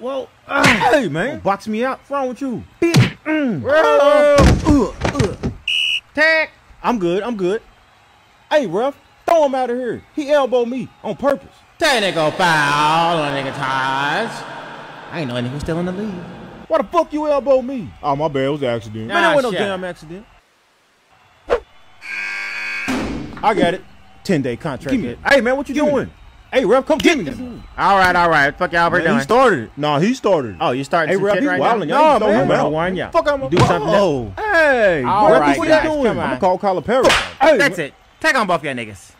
Well, Hey, man. box me out. What's wrong with you? Mm. Uh, uh. Tag. I'm good. I'm good. Hey, ref, throw him out of here. He elbowed me on purpose. Technical foul on nigga ties. I ain't know any was still in the league. Why the fuck you elbowed me? Oh, my bad. It was an accident. Nah, Man, that wasn't no shut damn accident. I got it. 10 day contract. Give me it. Hey, man, what you Give me doing? Hey, ref, come get me. All right, all right. Fuck y'all, we're Man, he started No, he started. Oh, you starting Hey, some ref, shit right wildin'. now? Y'all No, man. I'm out. gonna warn ya. Fuck, I'm You do something Oh, hey. All ref, right, what you guys, doing? come I'm gonna call Calipari. Hey, That's it. Take on both y'all niggas.